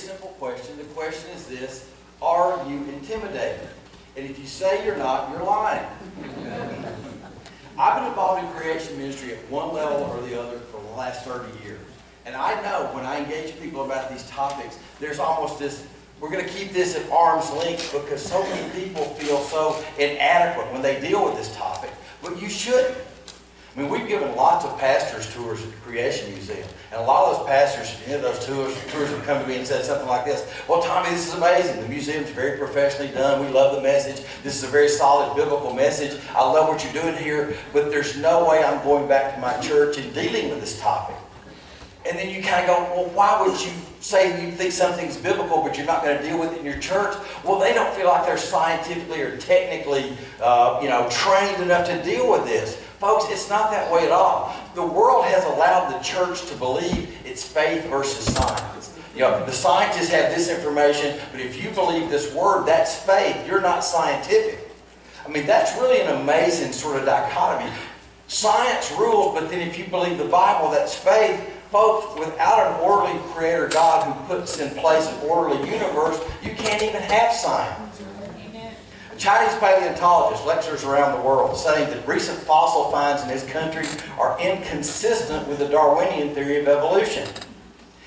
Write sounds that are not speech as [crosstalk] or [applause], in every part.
simple question. The question is this Are you intimidated? And if you say you're not, you're lying. I've been involved in creation ministry at one level or the other for the last 30 years. And I know when I engage people about these topics, there's almost this, we're going to keep this at arm's length because so many people feel so inadequate when they deal with this topic. But you shouldn't. I mean, we've given lots of pastors tours at the Creation Museum. And a lot of those pastors, you know, those tours, tours have come to me and said something like this. Well, Tommy, this is amazing. The museum's very professionally done. We love the message. This is a very solid biblical message. I love what you're doing here. But there's no way I'm going back to my church and dealing with this topic. And then you kind of go, well, why would you say you think something's biblical, but you're not going to deal with it in your church? Well, they don't feel like they're scientifically or technically, uh, you know, trained enough to deal with this. Folks, it's not that way at all. The world has allowed the church to believe it's faith versus science. You know, the scientists have this information, but if you believe this word, that's faith. You're not scientific. I mean, that's really an amazing sort of dichotomy. Science rules, but then if you believe the Bible, that's faith. Folks, without an orderly creator God who puts in place an orderly universe, you can't even have science. Chinese paleontologist lectures around the world saying that recent fossil finds in his country are inconsistent with the Darwinian theory of evolution.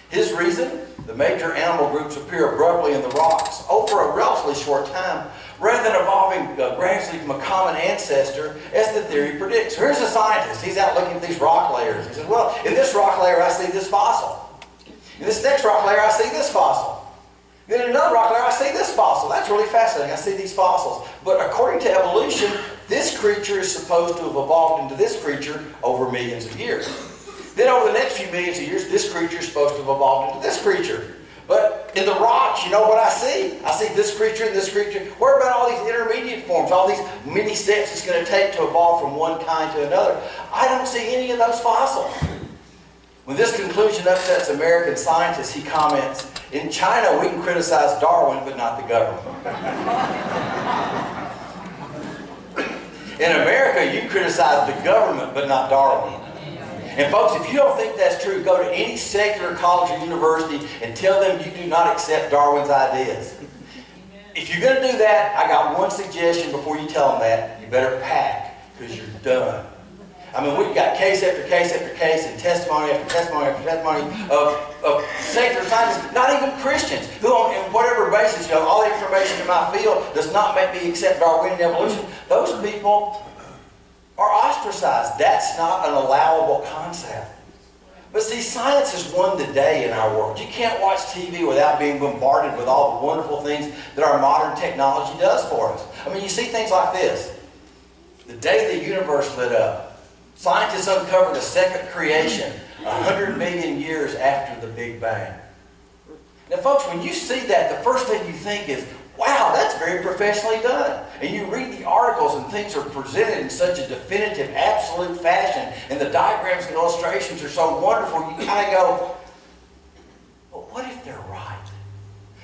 His reason? The major animal groups appear abruptly in the rocks over a relatively short time, rather than evolving uh, gradually from a common ancestor, as the theory predicts. Here's a scientist. He's out looking at these rock layers. He says, well, in this rock layer I see this fossil. In this next rock layer I see this fossil. Then in another rock layer, I see this fossil. That's really fascinating. I see these fossils. But according to evolution, this creature is supposed to have evolved into this creature over millions of years. Then over the next few millions of years, this creature is supposed to have evolved into this creature. But in the rocks, you know what I see? I see this creature and this creature. What about all these intermediate forms, all these many steps it's going to take to evolve from one kind to another? I don't see any of those fossils. When this conclusion upsets American scientists, he comments, in China, we can criticize Darwin, but not the government. In America, you criticize the government, but not Darwin. And folks, if you don't think that's true, go to any secular college or university and tell them you do not accept Darwin's ideas. If you're going to do that, I got one suggestion before you tell them that. You better pack, because you're done. I mean, we've got case after case after case and testimony after testimony after testimony of, of secular scientists, not even Christians, who on whatever basis, you know, all the information in my field does not make me accept Darwinian evolution. Those people are ostracized. That's not an allowable concept. But see, science has won the day in our world. You can't watch TV without being bombarded with all the wonderful things that our modern technology does for us. I mean, you see things like this. The day the universe lit up, Scientists uncovered a second creation 100 million years after the Big Bang. Now, folks, when you see that, the first thing you think is, wow, that's very professionally done. And you read the articles and things are presented in such a definitive, absolute fashion, and the diagrams and illustrations are so wonderful, you kind of go, but what if they're?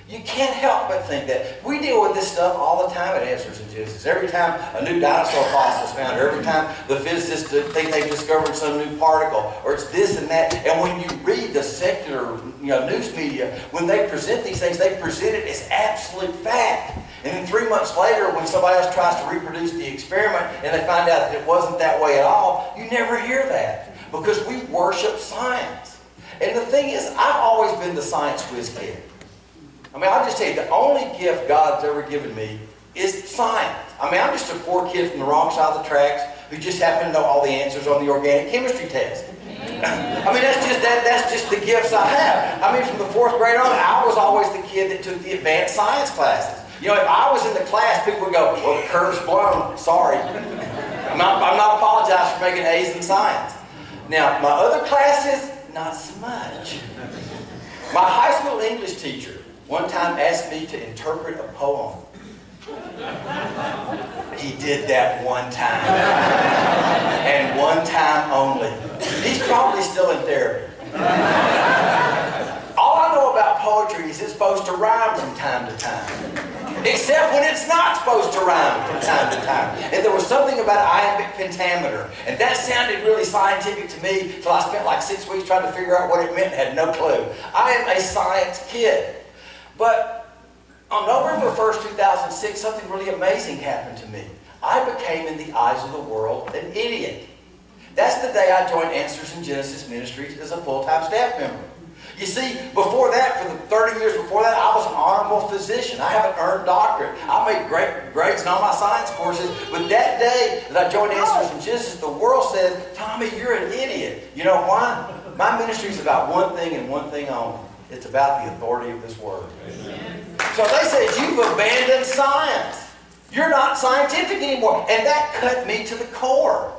You can't help but think that. We deal with this stuff all the time at Answers in Genesis. Every time a new dinosaur fossil is found, or every time the physicists think they've discovered some new particle, or it's this and that. And when you read the secular you know, news media, when they present these things, they present it as absolute fact. And then three months later, when somebody else tries to reproduce the experiment and they find out that it wasn't that way at all, you never hear that because we worship science. And the thing is, I've always been the science whiz kid. I mean, I'll just tell you, the only gift God's ever given me is science. I mean, I'm just a poor kid from the wrong side of the tracks who just happen to know all the answers on the organic chemistry test. [laughs] I mean, that's just that, that's just the gifts I have. I mean, from the fourth grade on, I was always the kid that took the advanced science classes. You know, if I was in the class, people would go, well, curve's blown. Sorry. I'm not, I'm not apologizing for making A's in science. Now, my other classes, not so much. My high school English teacher, one time asked me to interpret a poem. He did that one time. And one time only. He's probably still in therapy. All I know about poetry is it's supposed to rhyme from time to time. Except when it's not supposed to rhyme from time to time. And there was something about iambic pentameter. And that sounded really scientific to me, so I spent like six weeks trying to figure out what it meant and had no clue. I am a science kid. But on November 1st, 2006, something really amazing happened to me. I became, in the eyes of the world, an idiot. That's the day I joined Answers in Genesis Ministries as a full-time staff member. You see, before that, for the 30 years before that, I was an honorable physician. I have an earned doctorate. I made great grades in all my science courses. But that day that I joined Answers in Genesis, the world said, Tommy, you're an idiot. You know why? My ministry is about one thing and one thing only. It's about the authority of this word. So they said, you've abandoned science. You're not scientific anymore. And that cut me to the core.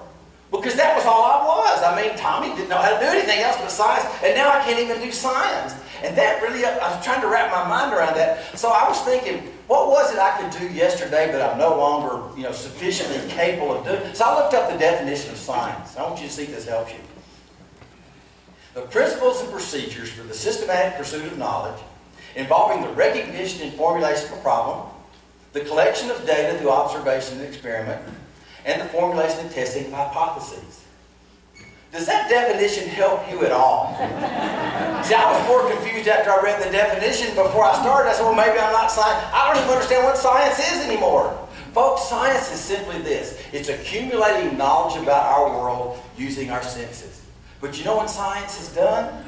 Because that was all I was. I mean, Tommy didn't know how to do anything else but science, and now I can't even do science. And that really, I was trying to wrap my mind around that. So I was thinking, what was it I could do yesterday that I'm no longer, you know, sufficiently capable of doing? So I looked up the definition of science. I want you to see if this helps you. The principles and procedures for the systematic pursuit of knowledge involving the recognition and formulation of a problem, the collection of data through observation and experiment, and the formulation and testing of hypotheses. Does that definition help you at all? [laughs] See, I was more confused after I read the definition before I started. I said, well, maybe I'm not science. I don't even understand what science is anymore. Folks, science is simply this. It's accumulating knowledge about our world using our senses. But you know what science is done?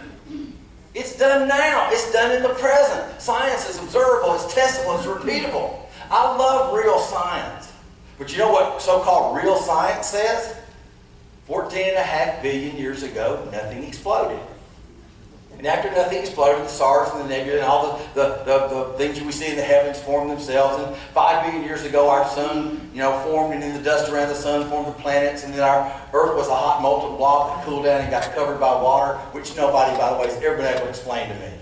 It's done now. It's done in the present. Science is observable, it's testable, it's repeatable. I love real science. But you know what so-called real science says? 14 and a half billion years ago, nothing exploded. And after nothing exploded, the stars and the nebula and all the, the, the, the, things we see in the heavens formed themselves. And five billion years ago, our sun, you know, formed, and then the dust around the sun formed the planets. And then our Earth was a hot molten blob that cooled down and got covered by water, which nobody, by the way, has ever been able to explain to me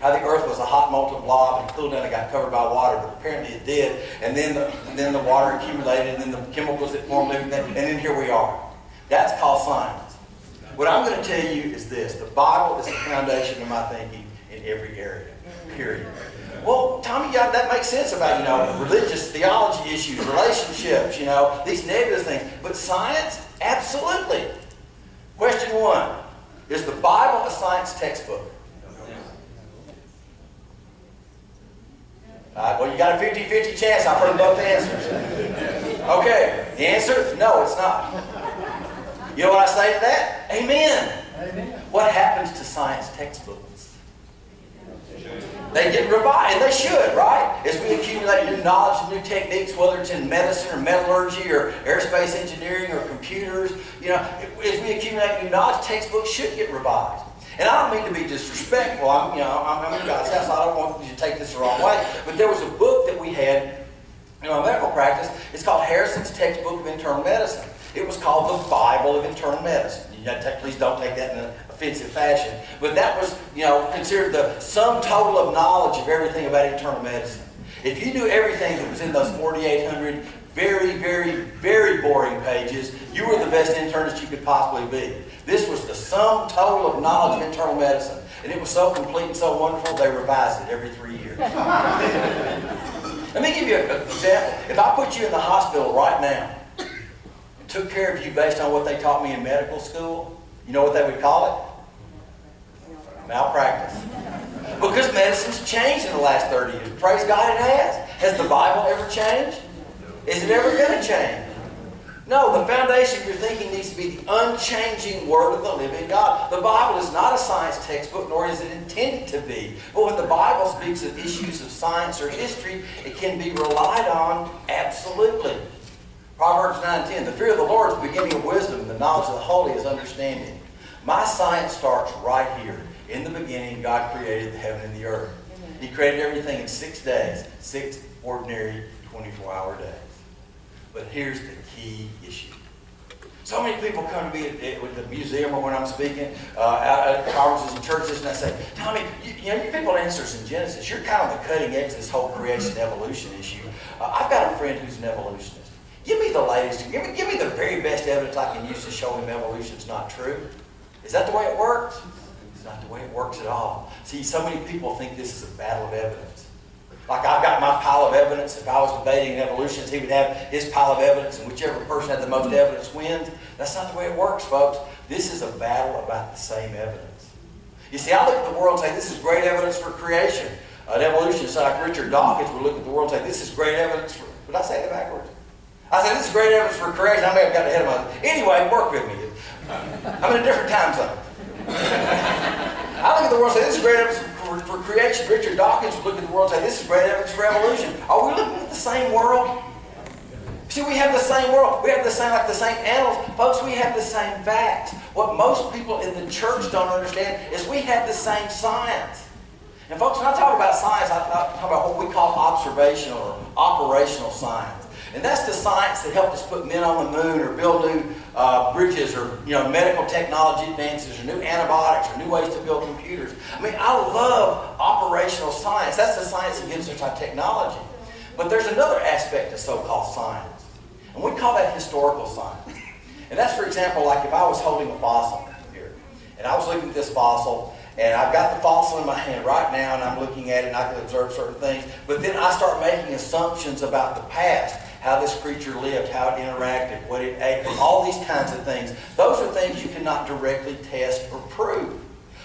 how the earth was a hot molten blob and cooled down and got covered by water, but apparently it did. And then the, and then the water accumulated, and then the chemicals that formed and then, and then here we are. That's called science. What I'm going to tell you is this. The Bible is the foundation of my thinking in every area, period. Well, Tommy, yeah, that makes sense about, you know, religious theology issues, relationships, you know, these nebulous things. But science, absolutely. Question one, is the Bible a science textbook? Uh, well, you got a 50-50 chance. I've heard both answers. Okay, the answer, no, it's not. You know what I say to that? Amen. Amen. What happens to science textbooks? They get revised, and they should, right? As we accumulate new knowledge and new techniques, whether it's in medicine or metallurgy or aerospace engineering or computers, you know, as we accumulate new knowledge, textbooks should get revised. And I don't mean to be disrespectful. I'm, you know, I'm, I'm in God's house. I don't want you to take this the wrong way. But there was a book that we had in my medical practice. It's called Harrison's Textbook of Internal Medicine. It was called the Bible of Internal Medicine. You know, please don't take that in an offensive fashion. But that was, you know, considered the sum total of knowledge of everything about internal medicine. If you knew everything that was in those 4,800 very, very, very boring pages, you were the best internist you could possibly be. This was the sum total of knowledge of internal medicine. And it was so complete and so wonderful, they revised it every three years. [laughs] Let me give you an example. If I put you in the hospital right now took care of you based on what they taught me in medical school, you know what they would call it? Malpractice. Because medicine's changed in the last 30 years. Praise God it has. Has the Bible ever changed? Is it ever going to change? No, the foundation of your thinking needs to be the unchanging Word of the living God. The Bible is not a science textbook, nor is it intended to be. But when the Bible speaks of issues of science or history, it can be relied on absolutely. Proverbs 9.10, the fear of the Lord is the beginning of wisdom, and the knowledge of the holy is understanding. My science starts right here. In the beginning, God created the heaven and the earth. He created everything in six days, six ordinary 24-hour days. But here's the key issue. So many people come to me at, at, the museum or when I'm speaking uh, at, at conferences and churches, and I say, Tommy, you, you know, you people answers in Genesis. You're kind of the cutting edge of this whole creation evolution issue. Uh, I've got a friend who's an evolutionist. Give me the latest. Give me, give me the very best evidence I can use to show him evolution's not true. Is that the way it works? It's not the way it works at all. See, so many people think this is a battle of evidence. Like I've got my pile of evidence. If I was debating evolutions, he would have his pile of evidence, and whichever person had the most evidence wins. That's not the way it works, folks. This is a battle about the same evidence. You see, I look at the world and say, this is great evidence for creation. An evolutionist like Richard Dawkins would look at the world and say, this is great evidence for, did I say that backwards? I said, this is great evidence for creation. I may have gotten ahead of myself. Anyway, work with me. I'm in a different time zone. I look at the world and say, this is great evidence for, for creation. Richard Dawkins would look at the world and say, this is great evidence for evolution. Are we looking at the same world? See, we have the same world. We have the same, like the same animals. Folks, we have the same facts. What most people in the church don't understand is we have the same science. And folks, when I talk about science, I, I talk about what we call observational or operational science. And that's the science that helped us put men on the moon or build new uh, bridges or you know medical technology advances or new antibiotics or new ways to build computers. I mean, I love operational science. That's the science that gives us our technology. But there's another aspect of so-called science. And we call that historical science. And that's, for example, like if I was holding a fossil here, and I was looking at this fossil, and I've got the fossil in my hand right now, and I'm looking at it, and I can observe certain things, but then I start making assumptions about the past how this creature lived, how it interacted, what it ate, all these kinds of things. Those are things you cannot directly test or prove.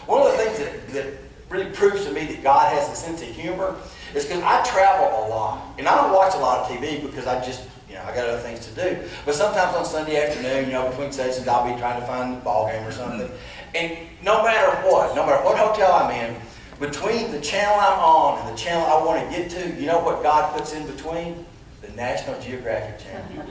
One of the things that, that really proves to me that God has a sense of humor is because I travel a lot. And I don't watch a lot of TV because I just, you know, I got other things to do. But sometimes on Sunday afternoon, you know, between sessions, I'll be trying to find the ball game or something. And no matter what, no matter what hotel I'm in, between the channel I'm on and the channel I want to get to, you know what God puts in between? National Geographic Channel.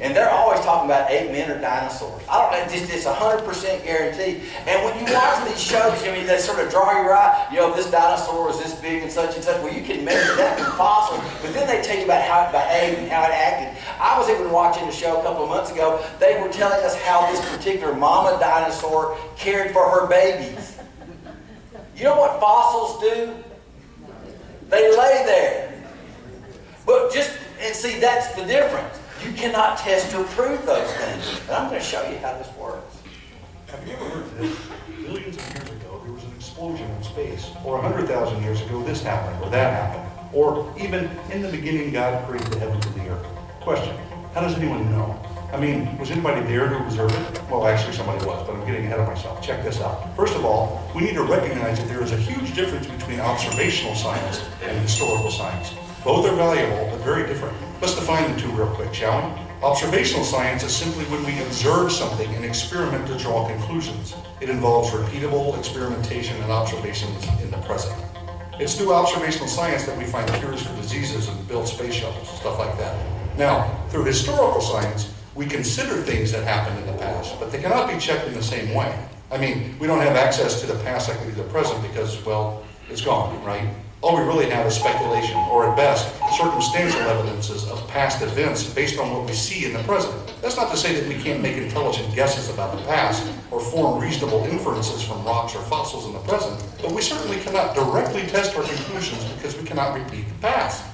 And they're always talking about ape men or dinosaurs. I don't know, it's, it's 100% guaranteed. And when you watch these shows, I mean, they sort of draw your eye, you know, this dinosaur was this big and such and such. Well, you can measure that from fossils, but then they tell you about how it behaved and how it acted. I was even watching a show a couple of months ago. They were telling us how this particular mama dinosaur cared for her babies. You know what fossils do? They lay there. But just and see, that's the difference. You cannot test or prove those things. And I'm going to show you how this works. Have you ever heard this? Billions of years ago, there was an explosion in space. Or 100,000 years ago, this happened, or that happened. Or even in the beginning, God created the heavens and the earth. Question How does anyone know? I mean, was anybody there to observe it? Well, actually, somebody was, but I'm getting ahead of myself. Check this out. First of all, we need to recognize that there is a huge difference between observational science and historical science. Both are valuable, but very different. Let's define the two real quick, shall we? Observational science is simply when we observe something and experiment to draw conclusions. It involves repeatable experimentation and observations in the present. It's through observational science that we find cures for diseases and build space shuttles, stuff like that. Now, through historical science, we consider things that happened in the past, but they cannot be checked in the same way. I mean, we don't have access to the past like we do the present because, well, it's gone, right? All we really have is speculation, or at best, circumstantial evidences of past events based on what we see in the present. That's not to say that we can't make intelligent guesses about the past or form reasonable inferences from rocks or fossils in the present, but we certainly cannot directly test our conclusions because we cannot repeat the past.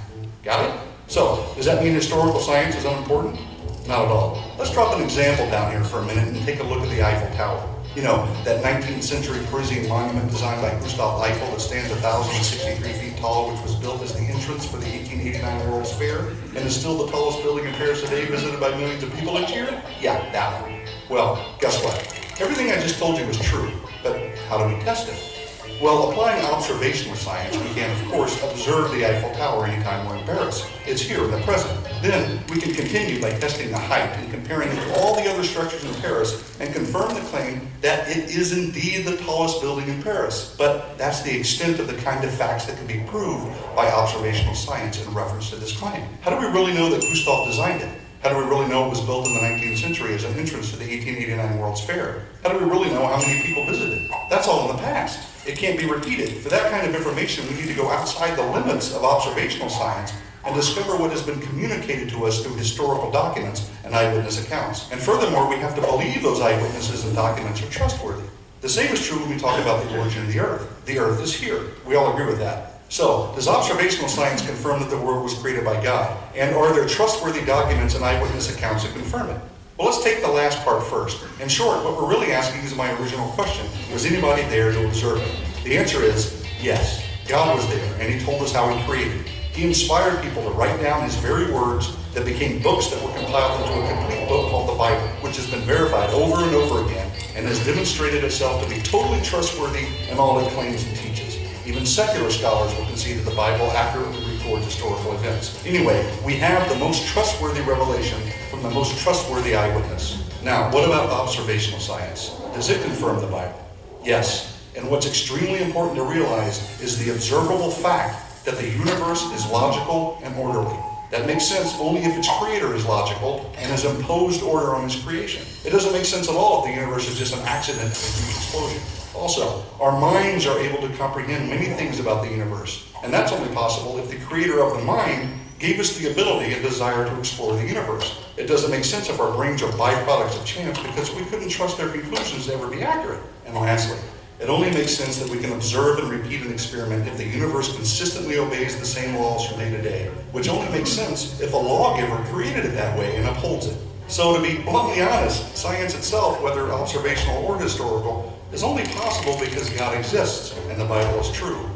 Got it? So, does that mean historical science is unimportant? Not at all. Let's drop an example down here for a minute and take a look at the Eiffel Tower. You know, that 19th century Parisian monument designed by Gustave Eiffel that stands 1,063 feet tall, which was built as the entrance for the 1889 World's Fair, and is still the tallest building in Paris today, visited by millions of people each year? Yeah, that one. Well, guess what? Everything I just told you was true, but how do we test it? Well, applying observational science, we can, of course, observe the Eiffel Tower anytime we're in Paris. It's here in the present. Then we can continue by testing the height and comparing it to all the other structures in Paris and confirm the claim that it is indeed the tallest building in Paris. But that's the extent of the kind of facts that can be proved by observational science in reference to this claim. How do we really know that Gustave designed it? How do we really know it was built in the 19th century as an entrance to the 1889 World's Fair? How do we really know how many people visited? That's all in the past. It can't be repeated. For that kind of information, we need to go outside the limits of observational science and discover what has been communicated to us through historical documents and eyewitness accounts. And furthermore, we have to believe those eyewitnesses and documents are trustworthy. The same is true when we talk about the origin of the earth. The earth is here. We all agree with that. So, does observational science confirm that the world was created by God? And are there trustworthy documents and eyewitness accounts that confirm it? Well, let's take the last part first. In short, what we're really asking is my original question Was anybody there to observe it? The answer is yes. God was there, and He told us how He created. He inspired people to write down His very words that became books that were compiled into a complete book called the Bible, which has been verified over and over again and has demonstrated itself to be totally trustworthy in all it claims and teaches. Even secular scholars will concede that the Bible accurately records historical events. Anyway, we have the most trustworthy revelation the most trustworthy eyewitness. Now, what about observational science? Does it confirm the Bible? Yes. And what's extremely important to realize is the observable fact that the universe is logical and orderly. That makes sense only if its creator is logical and has imposed order on his creation. It doesn't make sense at all if the universe is just an accident of a huge explosion. Also, our minds are able to comprehend many things about the universe, and that's only possible if the creator of the mind gave us the ability and desire to explore the universe. It doesn't make sense if our brains are byproducts of chance because we couldn't trust their conclusions to ever be accurate. And lastly, it only makes sense that we can observe and repeat an experiment if the universe consistently obeys the same laws from day to day, which only makes sense if a lawgiver created it that way and upholds it. So to be bluntly honest, science itself, whether observational or historical, is only possible because God exists and the Bible is true.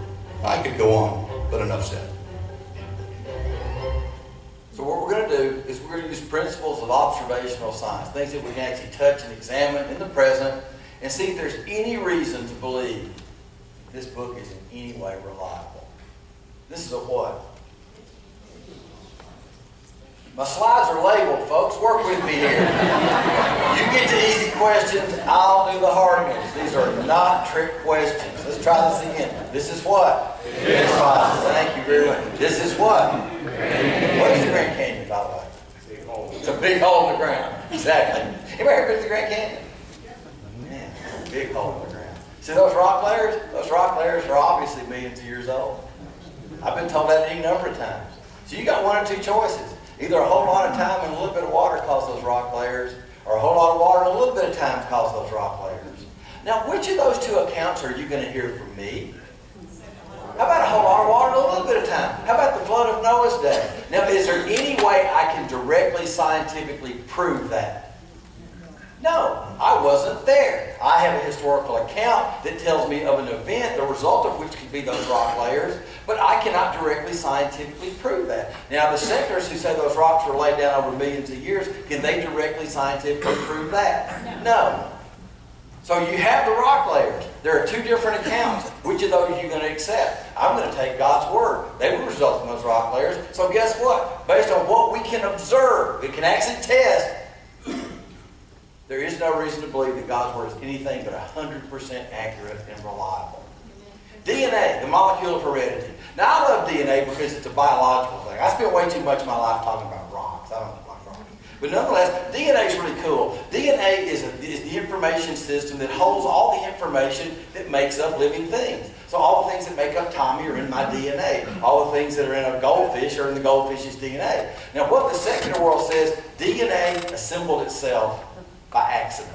I could go on, but enough said. So what we're going to do is we're going to use principles of observational science, things that we can actually touch and examine in the present and see if there's any reason to believe this book is in any way reliable. This is a what? My slides are labeled, folks. Work with me here. You get the easy questions, I'll do the hard ones. These are not trick questions. Let's try this again. This is what? This Thank you very much. This is what? What is the Grand Canyon, by the way? It's a big hole in the ground. Exactly. Anybody ever been to the Grand Canyon? Man, big hole in the ground. See those rock layers? Those rock layers are obviously millions of years old. I've been told that any number of times. So you got one or two choices. Either a whole lot of time and a little bit of water cause those rock layers, or a whole lot of water and a little bit of time cause those rock layers. Now, which of those two accounts are you going to hear from me? How about a whole lot of water and a little bit of time? How about the flood of Noah's day? Now, is there any way I can directly scientifically prove that? No, I wasn't there. I have a historical account that tells me of an event, the result of which could be those rock layers, but I cannot directly scientifically prove that. Now, the secularists who say those rocks were laid down over millions of years, can they directly scientifically prove that? No. So you have the rock layers. There are two different accounts. Which of those are you going to accept? I'm going to take God's word. They were result from those rock layers. So guess what? Based on what we can observe, we can actually test, there is no reason to believe that God's Word is anything but 100% accurate and reliable. DNA, the molecule of heredity. Now, I love DNA because it's a biological thing. I spent way too much of my life talking about rocks. I don't like rocks. But nonetheless, DNA is really cool. DNA is, a, is the information system that holds all the information that makes up living things. So all the things that make up Tommy are in my DNA. All the things that are in a goldfish are in the goldfish's DNA. Now, what the secular world says, DNA assembled itself by accident.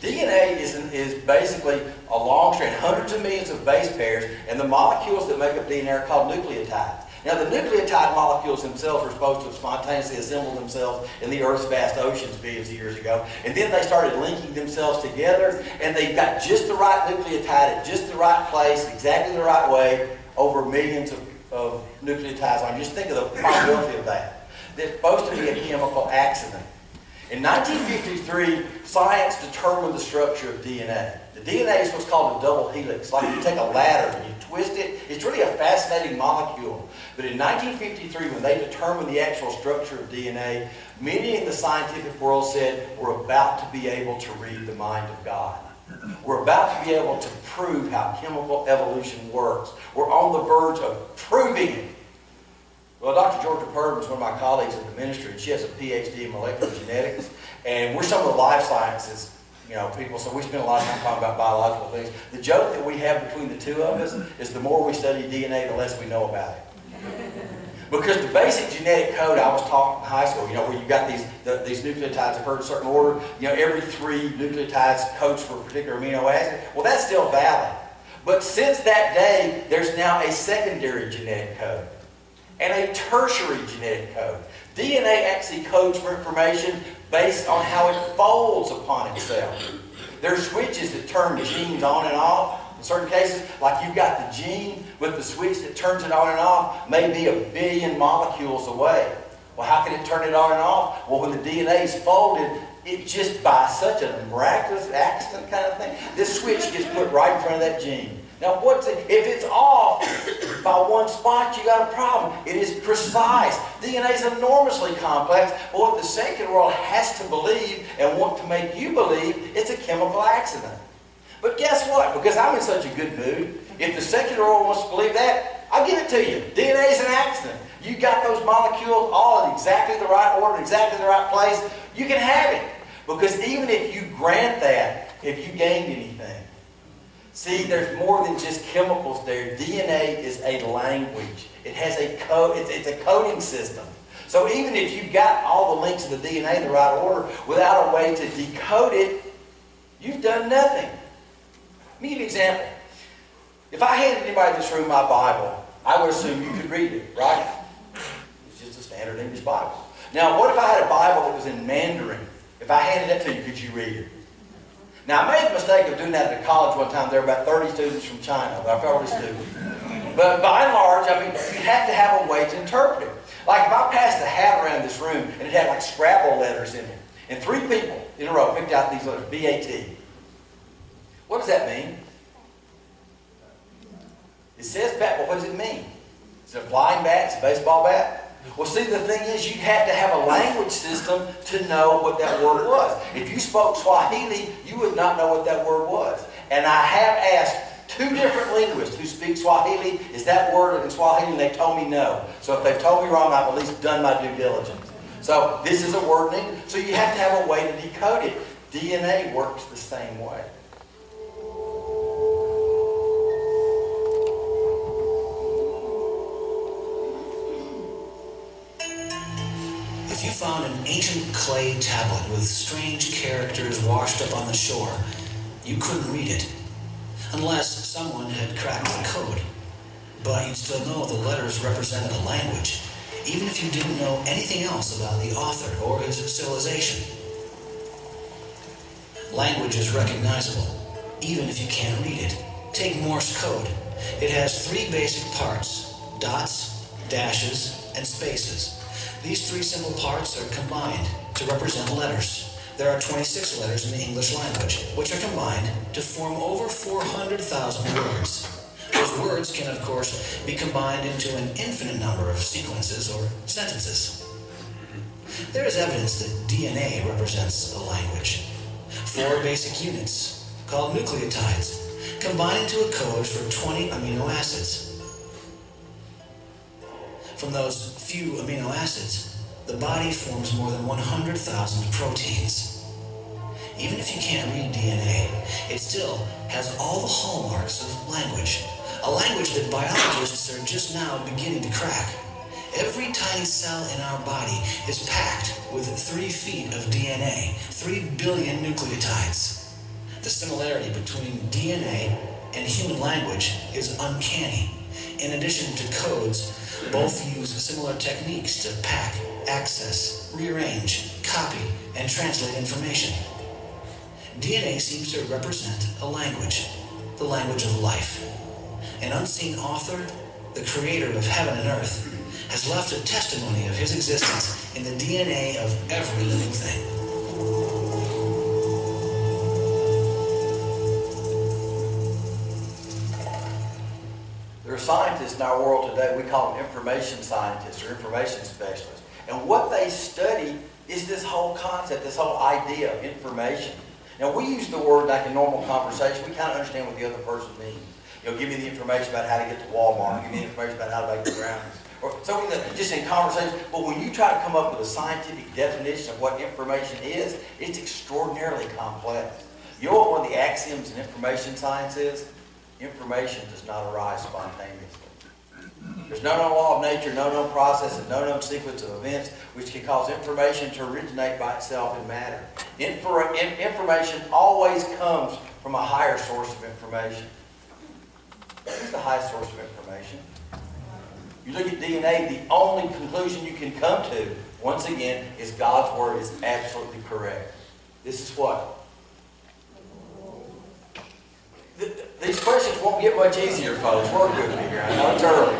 DNA is, is basically a long strand, hundreds of millions of base pairs, and the molecules that make up DNA are called nucleotides. Now, the nucleotide molecules themselves were supposed to spontaneously assemble themselves in the Earth's vast oceans billions of years ago. And then they started linking themselves together, and they got just the right nucleotide at just the right place, exactly the right way, over millions of, of nucleotides. I mean, just think of the probability of that. It's supposed to be a chemical accident. In 1953, science determined the structure of DNA. The DNA is what's called a double helix. Like you take a ladder and you twist it. It's really a fascinating molecule. But in 1953, when they determined the actual structure of DNA, many in the scientific world said, we're about to be able to read the mind of God. We're about to be able to prove how chemical evolution works. We're on the verge of proving it. Well, Dr. Georgia Purdom is one of my colleagues in the ministry, and she has a PhD in molecular genetics. And we're some of the life sciences, you know, people, so we spend a lot of time talking about biological things. The joke that we have between the two of us is the more we study DNA, the less we know about it. Because the basic genetic code I was taught in high school, you know, where you got these the, these nucleotides occur in a certain order, you know, every three nucleotides codes for a particular amino acid. Well, that's still valid. But since that day, there's now a secondary genetic code and a tertiary genetic code. DNA actually codes for information based on how it folds upon itself. There are switches that turn genes on and off. In certain cases, like you've got the gene with the switch that turns it on and off, maybe a billion molecules away. Well, how can it turn it on and off? Well, when the DNA is folded, it just by such a miraculous accident kind of thing, this switch gets put right in front of that gene. Now, what's it? If it's off by one spot, you got a problem. It is precise. DNA is enormously complex, but what the secular world has to believe and want to make you believe, it's a chemical accident. But guess what? Because I'm in such a good mood, if the secular world wants to believe that, I'll give it to you. DNA is an accident. You got those molecules all in exactly the right order, exactly the right place, you can have it. Because even if you grant that, if you gained anything, see, there's more than just chemicals there. DNA is a language. It has a code, it's, it's a coding system. So even if you've got all the links of the DNA in the right order without a way to decode it, you've done nothing. Let me give you an example. If I handed anybody in this room my Bible, I would assume you could read it, right? It's just a standard English Bible. Now, what if I had a Bible that was in Mandarin? If I handed that to you, could you read it? Now, I made the mistake of doing that at a college one time. There were about 30 students from China, but I felt really stupid. But by and large, I mean, you have to have a way to interpret it. Like if I passed a hat around this room and it had like Scrabble letters in it, and three people in a row picked out these letters, B-A-T. What does that mean? It says bat, but what does it mean? Is it a flying bat? Is it a baseball bat? Well, see, the thing is, you'd have to have a language system to know what that word was. If you spoke Swahili, you would not know what that word was. And I have asked two different linguists who speak Swahili, is that word in Swahili? And they told me no. So if they've told me wrong, I've at least done my due diligence. So this is a word name. So you have to have a way to decode it. DNA works the same way. If you found an ancient clay tablet with strange characters washed up on the shore, you couldn't read it, unless someone had cracked the code. But you'd still know the letters represented a language, even if you didn't know anything else about the author or his civilization. Language is recognizable, even if you can't read it. Take Morse code. It has three basic parts dots, dashes, and spaces. These three simple parts are combined to represent letters. There are 26 letters in the English language, which are combined to form over 400,000 words. Those words can, of course, be combined into an infinite number of sequences or sentences. There is evidence that DNA represents a language. Four basic units, called nucleotides, combine into a code for 20 amino acids. From those few amino acids, the body forms more than 100,000 proteins. Even if you can't read DNA, it still has all the hallmarks of language. A language that biologists are just now beginning to crack. Every tiny cell in our body is packed with three feet of DNA, three billion nucleotides. The similarity between DNA and human language is uncanny. In addition to codes, both use similar techniques to pack, access, rearrange, copy, and translate information. DNA seems to represent a language, the language of life. An unseen author, the creator of heaven and earth, has left a testimony of his existence in the DNA of every living thing. Scientists in our world today, we call them information scientists or information specialists. And what they study is this whole concept, this whole idea of information. Now, we use the word like in normal conversation, we kind of understand what the other person means. You know, give me the information about how to get to Walmart, give me the information about how to make the brownies. Or something that just in conversation, but when you try to come up with a scientific definition of what information is, it's extraordinarily complex. You know what one of the axioms in information science is? Information does not arise spontaneously. There's no known law of nature, no known process, and no known sequence of events which can cause information to originate by itself in matter. Infor- in- information always comes from a higher source of information. Who's the highest source of information? You look at DNA, the only conclusion you can come to, once again, is God's Word is absolutely correct. This is what? Th- th- These questions won't get much easier, folks. Work with me here. I know it's early.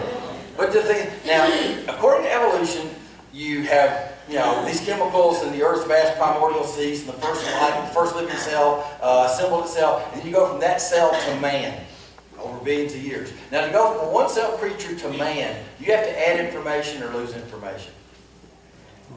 But the thing, now, according to evolution, you have you know, these chemicals in the Earth's vast primordial seas, and the first life, the first living cell uh, assembled itself, and you go from that cell to man over billions of years. Now, to go from one cell creature to man, you have to add information or lose information.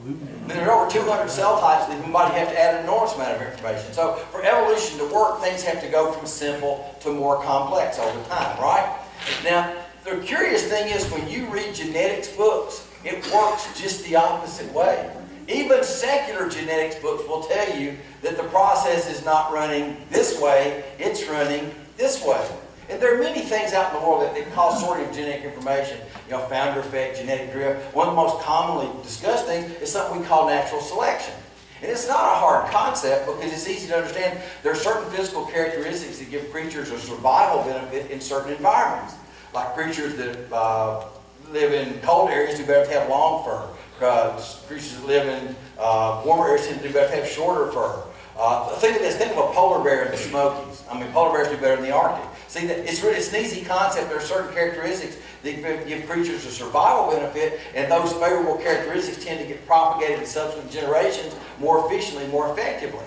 And there are over 200 cell types that you might have to add an enormous amount of information. So for evolution to work, things have to go from simple to more complex over time, right? Now, the curious thing is when you read genetics books, it works just the opposite way. Even secular genetics books will tell you that the process is not running this way, it's running this way. And there are many things out in the world that, that cause sorting of genetic information. You know, founder effect, genetic drift. One of the most commonly discussed things is something we call natural selection. And it's not a hard concept because it's easy to understand. There are certain physical characteristics that give creatures a survival benefit in certain environments. Like creatures that uh, live in cold areas do better to have long fur. Uh, creatures that live in uh, warmer areas tend to do better to have shorter fur. Uh, think of this, think of a polar bear in the Smokies. I mean, polar bears do better in the Arctic. See, that it's really an easy concept. There are certain characteristics that give creatures a survival benefit, and those favorable characteristics tend to get propagated in subsequent generations more efficiently, more effectively.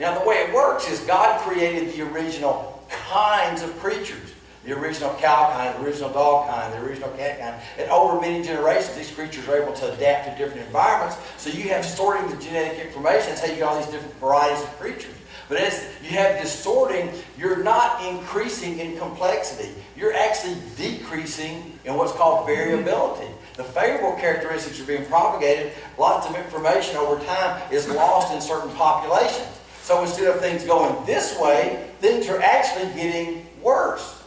Now, the way it works is God created the original kinds of creatures. The original cow kind, the original dog kind, the original cat kind. And over many generations, these creatures are able to adapt to different environments. So you have sorting the genetic information. That's how you get all these different varieties of creatures. But as you have this sorting, you're not increasing in complexity. You're actually decreasing in what's called variability. The favorable characteristics are being propagated. Lots of information over time is lost in certain populations. So instead of things going this way, things are actually getting worse.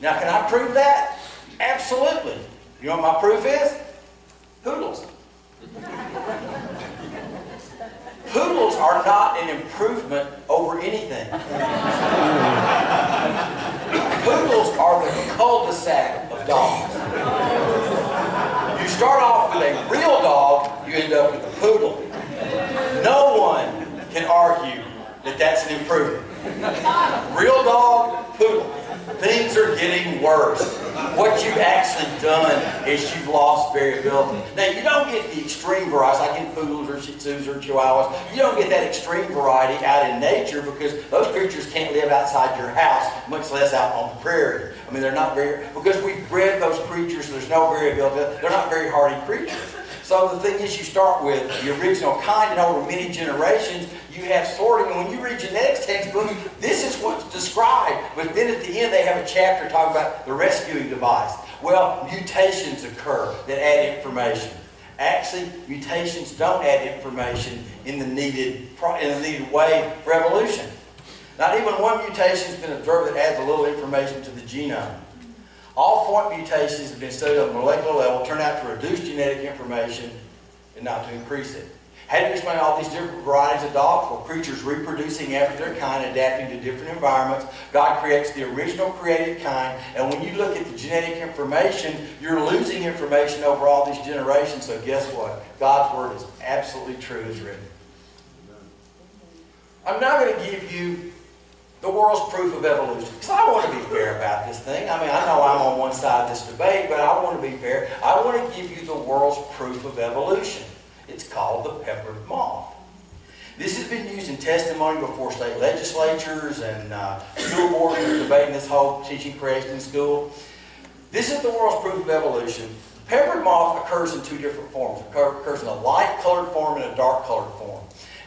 Now, can I prove that? Absolutely. You know what my proof is? Poodles. Poodles are not an improvement over anything. Poodles are the cul-de-sac of dogs. You start off with a real dog, you end up with a poodle. No one can argue that that's an improvement. Real dog, poodle. Things are getting worse. What you've actually done is you've lost variability. Now, you don't get the extreme varieties, like in poodles or shih tzus or chihuahuas. You don't get that extreme variety out in nature because those creatures can't live outside your house, much less out on the prairie. I mean, they're not very, because we've bred those creatures, there's no variability. They're not very hardy creatures. So the thing is, you start with the original kind, and over many generations, you have sorting. And when you read genetics textbooks, this is what's described. But then at the end, they have a chapter talking about the rescuing device. Well, mutations occur that add information. Actually, mutations don't add information in the needed, in the needed way for evolution. Not even one mutation has been observed that adds a little information to the genome. All point mutations have been studied on the molecular level, turn out to reduce genetic information and not to increase it. Do you explain all these different varieties of dogs? Well, creatures reproducing after their kind, adapting to different environments. God creates the original created kind, and when you look at the genetic information, you're losing information over all these generations. So guess what? God's word is absolutely true as written. I'm now going to give you the world's proof of evolution. Because I want to be fair about this thing. I mean, I know I'm on one side of this debate, but I want to be fair. I want to give you the world's proof of evolution. It's called the peppered moth. This has been used in testimony before state legislatures and uh, school boards are debating this whole teaching creation in school. This is the world's proof of evolution. Peppered moth occurs in two different forms. It occurs in a light-colored form and a dark-colored form.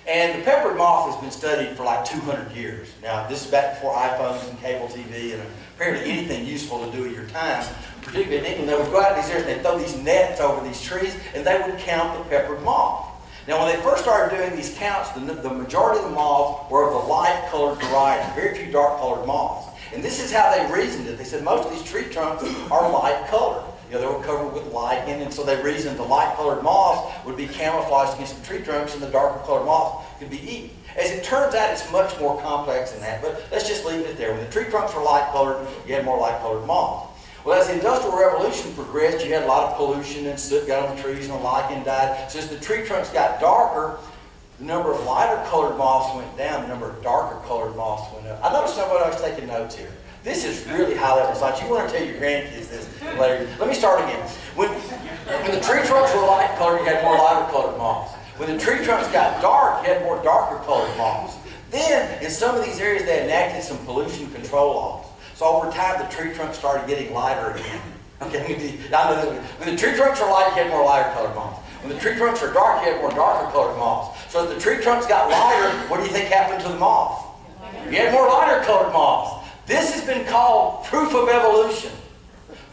And the peppered moth has been studied for like 200 years. Now, this is back before iPhones and cable TV and apparently anything useful to do with your time. England, they would go out in these areas and they'd throw these nets over these trees and they would count the peppered moth. Now, when they first started doing these counts, the, the majority of the moths were of the light-colored variety, very few dark-colored moths. And this is how they reasoned it. They said most of these tree trunks are light-colored. You know, they were covered with lichen, and so they reasoned the light-colored moths would be camouflaged against the tree trunks, and the darker-colored moths could be eaten. As it turns out, it's much more complex than that, but let's just leave it there. When the tree trunks were light-colored, you had more light-colored moths. Well, as the Industrial Revolution progressed, you had a lot of pollution and soot got on the trees and the lichen died. So as the tree trunks got darker, the number of lighter colored moths went down, the number of darker colored moths went up. I noticed somebody was taking notes here. This is really high level science. You want to tell your grandkids this later. Let me start again. When, when the tree trunks were light colored, you had more lighter colored moths. When the tree trunks got dark, you had more darker colored moths. Then, in some of these areas, they enacted some pollution control laws. So over time, the tree trunks started getting lighter again. [laughs] Okay, I know this. When the tree trunks are light, you had more lighter colored moths. When the tree trunks are dark, you had more darker colored moths. So as the tree trunks got lighter, what do you think happened to the moths? You had more lighter colored moths. This has been called proof of evolution.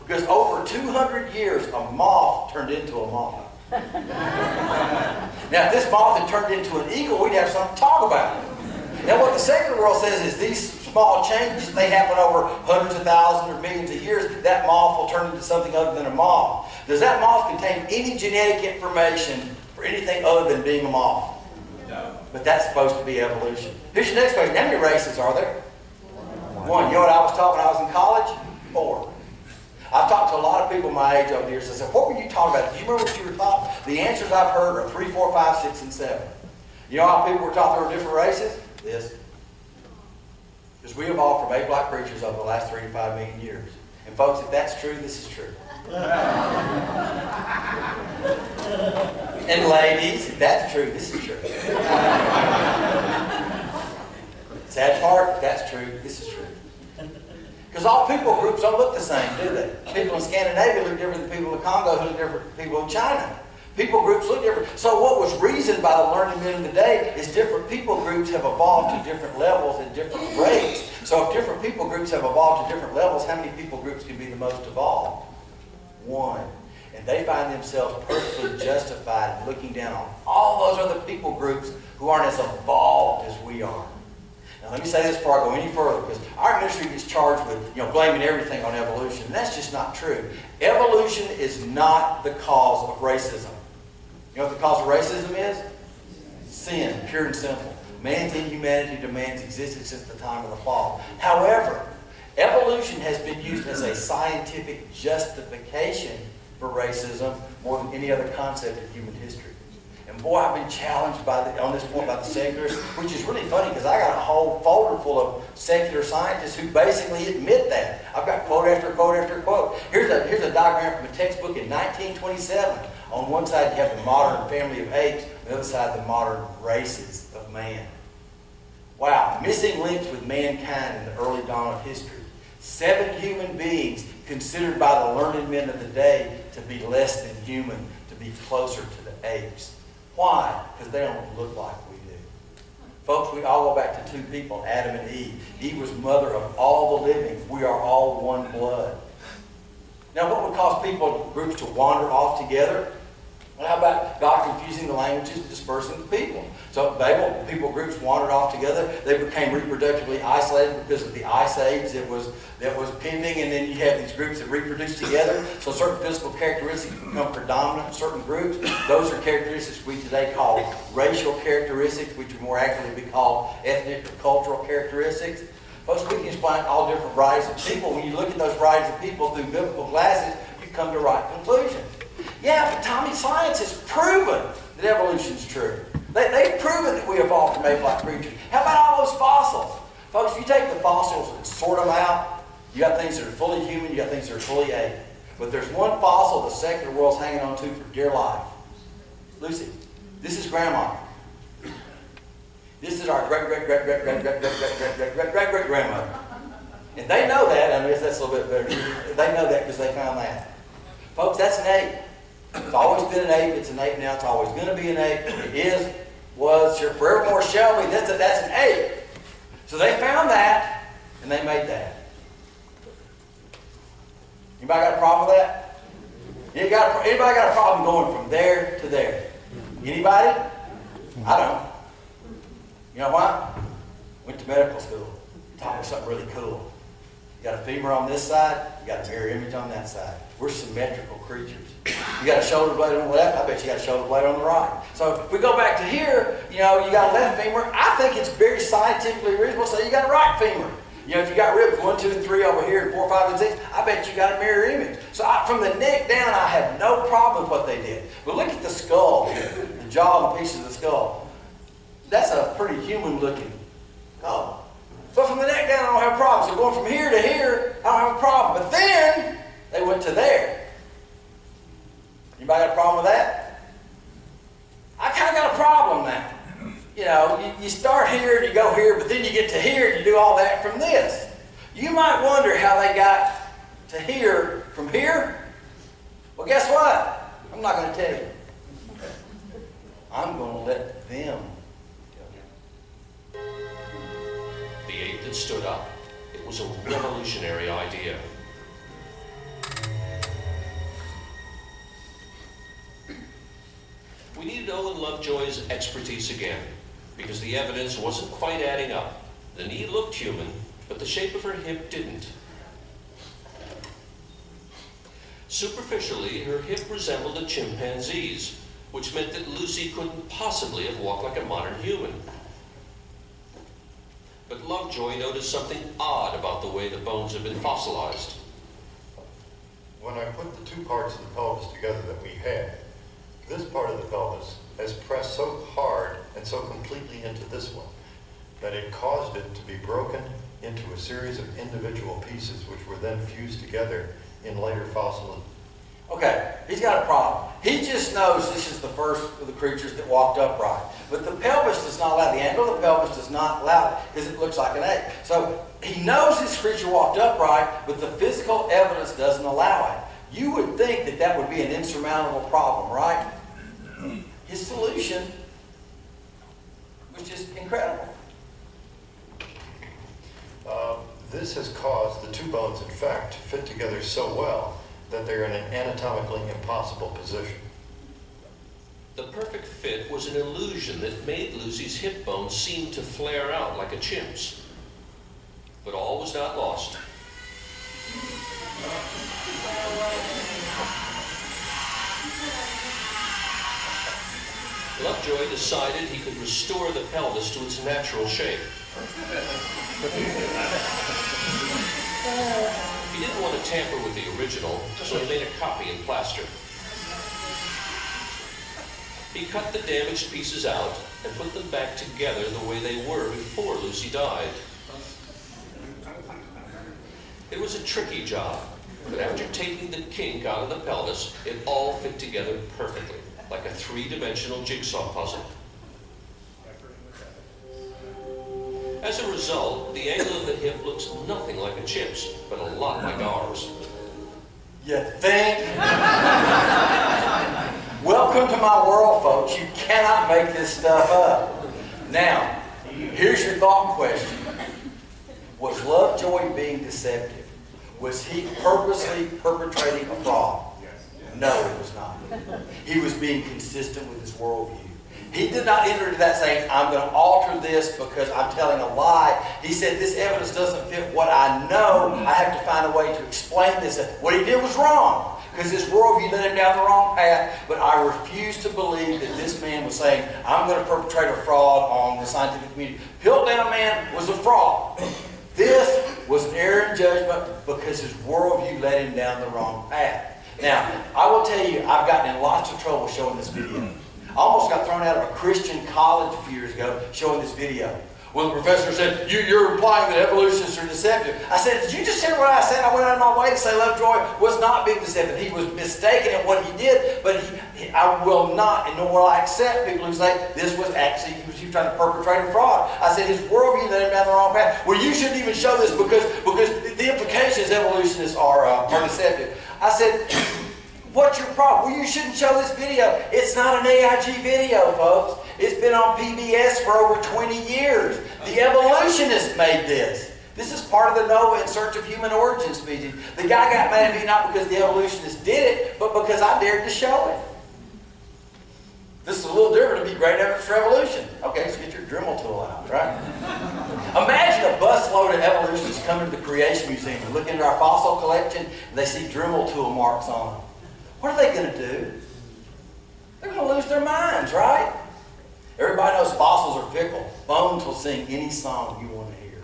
Because over 200 years, a moth turned into a moth. [laughs] now, if this moth had turned into an eagle, we'd have something to talk about. Now, what the secular world says is these small changes, may happen over hundreds of thousands or millions of years, that moth will turn into something other than a moth. Does that moth contain any genetic information for anything other than being a moth? No. But that's supposed to be evolution. Here's your next question. How many races are there? One. You know what I was taught when I was in college? Four. I've talked to a lot of people my age over the years. I said, what were you talking about? Do you remember what you were taught? The answers I've heard are three, four, five, six, and seven. You know how people were taught there were different races? This. Because we evolved from ape-like creatures over the last three to five million years. And folks, if that's true, this is true. and ladies, if that's true, this is true. Sad part, that's true, this is true. Because all people groups don't look the same, do they? People in Scandinavia look different than people in Congo who look different than people in China. People groups look different. So what was reasoned by the learning men of the day is different people groups have evolved to different levels at different rates. So if different people groups have evolved to different levels, how many people groups can be the most evolved? One. And they find themselves perfectly justified in looking down on all those other people groups who aren't as evolved as we are. Now let me say this before I go any further, because our ministry gets charged with you know blaming everything on evolution. And that's just not true. Evolution is not the cause of racism. You know what the cause of racism is? Sin, pure and simple. Man's inhumanity demands existence since the time of the fall. However, evolution has been used as a scientific justification for racism more than any other concept in human history. And boy, I've been challenged by the, on this point by the secularists, which is really funny because I got a whole folder full of secular scientists who basically admit that. I've got quote after quote after quote. Here's a, here's a diagram from a textbook in 1927. On one side, you have the modern family of apes. On the other side, the modern races of man. Wow, missing links with mankind in the early dawn of history. Seven human beings considered by the learned men of the day to be less than human, to be closer to the apes. Why? Because they don't look like we do. Folks, we all go back to two people, Adam and Eve. Eve was mother of all the living. We are all one blood. Now, what would cause people, groups to wander off together? Well, how about God confusing the languages and dispersing the people? So Babel, people groups wandered off together. They became reproductively isolated because of the ice age that was that was pending, and then you have these groups that reproduce together. So certain physical characteristics become predominant in certain groups. Those are characteristics we today call racial characteristics, which would more accurately be called ethnic or cultural characteristics. Folks, we can explain all different varieties of people. When you look at those varieties of people through biblical glasses, you come to right conclusions. Yeah, but Tommy, science has proven that evolution is true. They, they've proven that we evolved from ape-like creatures. How about all those fossils? Folks, if you take the fossils and sort them out, you got things that are fully human, you got things that are fully ape. But there's one fossil the secular world's hanging on to for dear life. Lucy, this is grandma. This is our great great great great great great great great great great great great great grandmother. And they know that. I mean, that's a little bit better. They know that because they found that. Folks, that's an ape. Been an ape. It's an ape now. It's always going to be an ape. It is, was, your forevermore shall be. That's, a, that's an ape. So they found that, and they made that. Anybody got a problem with that? Anybody got, a, anybody got a problem going from there to there? Anybody? I don't. You know why? Went to medical school. Taught me something really cool. You got a femur on this side, you got a mirror image on that side. We're symmetrical creatures. You got a shoulder blade on the left, I bet you got a shoulder blade on the right. So if we go back to here, you know, you got a left femur. I think it's very scientifically reasonable to say you got a right femur. You know, if you got ribs one, two, and three over here, and four, five, and six, I bet you got a mirror image. So I, from the neck down, I have no problem with what they did. But look at the skull the jaw the pieces of the skull. That's a pretty human looking skull. So from the neck down, I don't have a problem. So going from here to here, I don't have a problem. But then they went to there. Anybody got a problem with that? I kind of got a problem now. You know, you, you start here and you go here, but then you get to here and you do all that from this. You might wonder how they got to here from here. Well, guess what? I'm not going to tell you. I'm going to let them tell you. The eight that stood up. It was a revolutionary idea. Lovejoy's expertise again, because the evidence wasn't quite adding up. The knee looked human, but the shape of her hip didn't. Superficially, her hip resembled a chimpanzee's, which meant that Lucy couldn't possibly have walked like a modern human. But Lovejoy noticed something odd about the way the bones had been fossilized. When I put the two parts of the pelvis together that we had, this part of the pelvis has pressed so hard and so completely into this one that it caused it to be broken into a series of individual pieces which were then fused together in later fossil. Okay, he's got a problem. He just knows this is the first of the creatures that walked upright. But the pelvis does not allow, the angle of the pelvis does not allow it because it looks like an egg. So he knows this creature walked upright, but the physical evidence doesn't allow it. You would think that that would be an insurmountable problem, right? His solution was just incredible. Uh, this has caused the two bones, in fact, to fit together so well that they're in an anatomically impossible position. The perfect fit was an illusion that made Lucy's hip bones seem to flare out like a chimp's. But all was not lost. Lovejoy decided he could restore the pelvis to its natural shape. He didn't want to tamper with the original, so he made a copy in plaster. He cut the damaged pieces out and put them back together the way they were before Lucy died. It was a tricky job, but after taking the kink out of the pelvis, it all fit together perfectly, like a three-dimensional jigsaw puzzle. As a result, the angle of the hip looks nothing like a chip's, but a lot like ours. You think? Welcome to my world, folks. You cannot make this stuff up. Now, here's your thought question. Was Lovejoy being deceptive? Was he purposely perpetrating a fraud? No, it was not. He was being consistent with his worldview. He did not enter into that saying, I'm going to alter this because I'm telling a lie. He said, This evidence doesn't fit what I know. I have to find a way to explain this. What he did was wrong because his worldview led him down the wrong path. But I refuse to believe that this man was saying, I'm going to perpetrate a fraud on the scientific community. Piltdown Man was a fraud. This was an error in judgment because his worldview led him down the wrong path. Now, I will tell you, I've gotten in lots of trouble showing this video. I almost got thrown out of a Christian college a few years ago showing this video. Well, the professor said, you, are implying that evolutionists are deceptive. I said, did you just hear what I said? I went out of my way to say Lovejoy was not being deceptive. He was mistaken in what he did, but he, I will not, and nor will I accept people who say this was actually, he was, he was trying to perpetrate a fraud. I said, his worldview led him down the wrong path. Well, you shouldn't even show this because, because the implications evolutionists are, uh, are deceptive. I said, [clears throat] What's your problem? Well, you shouldn't show this video. It's not an AIG video, folks. It's been on PBS for over 20 years. The evolutionists made this. This is part of the NOVA in search of human origin species. The guy got mad at me not because the evolutionists did it, but because I dared to show it. This is a little different to be great evidence for evolution. Okay, so get your Dremel tool out, right? Imagine a busload of evolutionists coming to the Creation Museum and look into our fossil collection and they see Dremel tool marks on them. What are they going to do? They're going to lose their minds, right? Everybody knows fossils are fickle. Bones will sing any song you want to hear.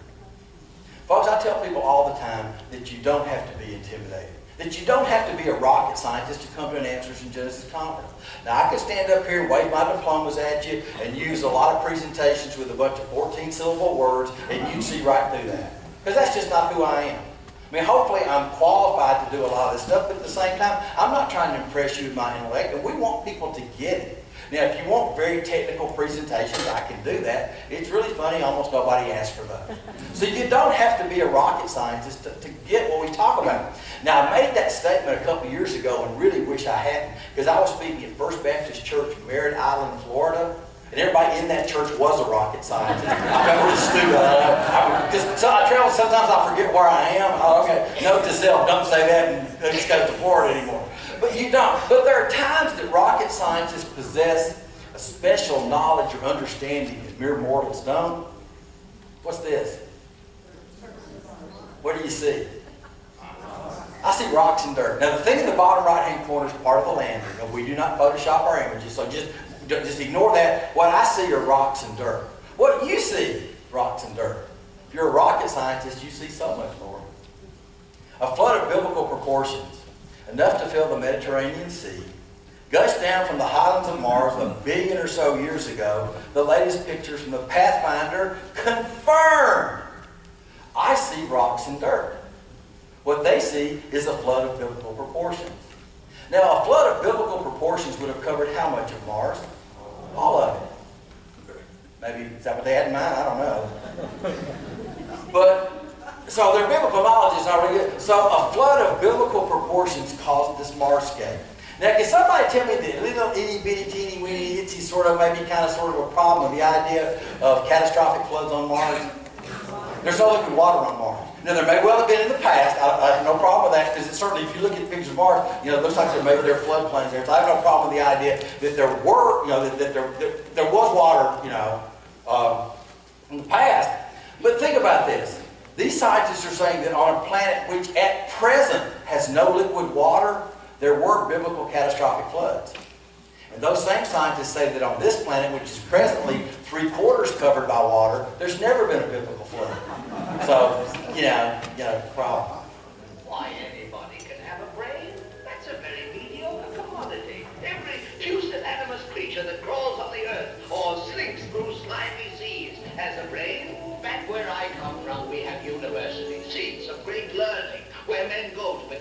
Folks, I tell people all the time that you don't have to be intimidated. That you don't have to be a rocket scientist to come to an Answers in Genesis conference. Now, I could stand up here wave my diplomas at you and use a lot of presentations with a bunch of 14 syllable words, and you'd see right through that. Because that's just not who I am. I mean, hopefully I'm qualified to do a lot of this stuff, but at the same time, I'm not trying to impress you with my intellect, and we want people to get it. Now, if you want very technical presentations, I can do that. It's really funny, almost nobody asks for those. So you don't have to be a rocket scientist to, to get what we talk about. Now, I made that statement a couple years ago and really wish I hadn't, because I was speaking at First Baptist Church, Merritt Island, Florida, and everybody in that church was a rocket scientist. I'm really stupid. Because so I travel, sometimes I forget where I am. Oh, okay, note to self, don't say that and just go to Florida anymore. But you don't. But there are times that rocket scientists possess a special knowledge or understanding that mere mortals don't. What's this? What do you see? I see rocks and dirt. Now, the thing in the bottom right-hand corner is part of the lander. And we do not Photoshop our images, so just, just ignore that. What I see are rocks and dirt. What you see? Rocks and dirt. If you're a rocket scientist, you see so much more. A flood of biblical proportions, enough to fill the Mediterranean Sea, gushed down from the highlands of Mars a billion or so years ago. The latest pictures from the Pathfinder confirm. I see rocks and dirt. What they see is a flood of biblical proportions. Now, a flood of biblical proportions would have covered how much of Mars? All of it. Maybe, is that what they had in mind? I don't know. But, so their is really. So a flood of biblical proportions caused this Marscape. Now, can somebody tell me the little itty bitty teeny weeny itsy sort of maybe kind of sort of a problem the idea of catastrophic floods on Mars? There's no liquid water on Mars. Now, there may well have been in the past. I, I have no problem with that because certainly, if you look at pictures of Mars, you know, it looks like there maybe there are floodplains there. So I have no problem with the idea that there were, you know, that, that there, that there was water, you know, um, in the past. But think about this. These scientists are saying that on a planet which at present has no liquid water, there were biblical catastrophic floods. And those same scientists say that on this planet, which is presently three quarters covered by water, there's never been a biblical flood. So, you know, you know, problem.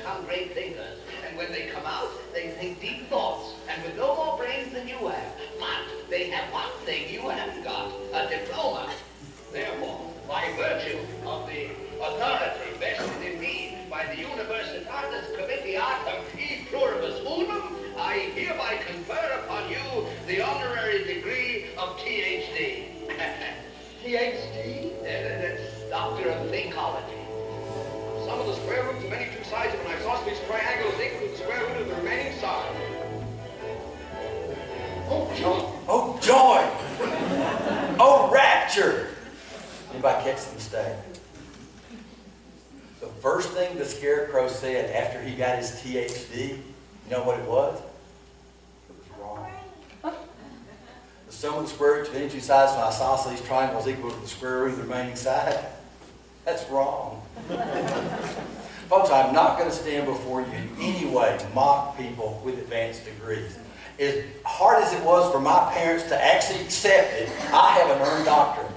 Become great thinkers. And when they come out, they think deep thoughts, and with no more brains than you have. But they have one thing you haven't got, a diploma. Therefore, by virtue of the authority vested in me by the Universitatis Comitiatum e Pluribus Unum, I hereby confer upon you the honorary degree of THD. [laughs] THD? That's Doctor of Thinkology. Some of the square roots of any two sides of an isosceles triangle is equal to the square root of the remaining side. Oh, joy. Oh, joy! Oh, rapture! Anybody catch the mistake? The first thing the scarecrow said after he got his THD, you know what it was? It was wrong. The sum of the square roots of any two sides of an isosceles triangle is equal to the square root of the remaining side. That's wrong. Folks, I'm not going to stand before you in any way mock people with advanced degrees. As hard as it was for my parents to actually accept it, I have an earned doctorate.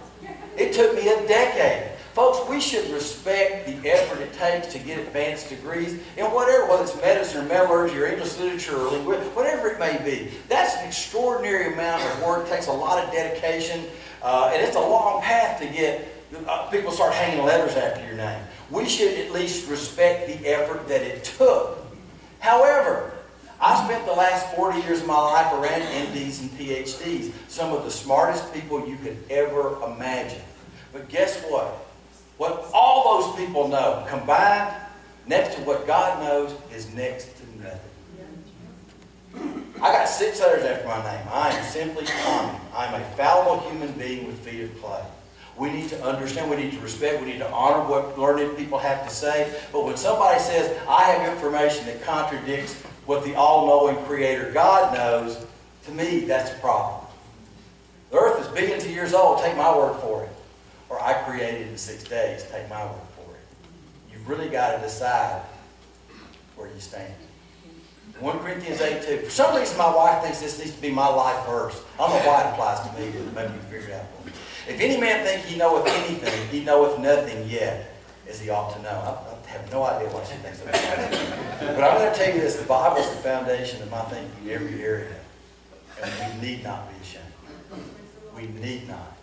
It took me a decade. Folks, we should respect the effort it takes to get advanced degrees in whatever, whether it's medicine or metallurgy or English literature or whatever it may be. That's an extraordinary amount of work. It takes a lot of dedication, uh, and it's a long path to get Uh, people start hanging letters after your name. We should at least respect the effort that it took. However, I spent the last 40 years of my life around MDs and PhDs, some of the smartest people you could ever imagine. But guess what? What all those people know combined next to what God knows is next to nothing. I got six letters after my name. I am simply Tommy. I'm a fallible human being with feet of clay. We need to understand, we need to respect, we need to honor what learned people have to say. But when somebody says, I have information that contradicts what the all-knowing creator God knows, to me, that's a problem. The earth is billions of years old, take my word for it. Or I created it in six days, take my word for it. You've really got to decide where you stand. 1 Corinthians 8 2. For some reason, my wife thinks this needs to be my life verse. I don't know why it applies to me, but maybe you can figure it out for me. If any man think he knoweth anything, he knoweth nothing yet. as he ought to know. I, I have no idea what she thinks about it. But I'm going to tell you this, the Bible is the foundation of my thinking in every area. And we need not be ashamed. We need not.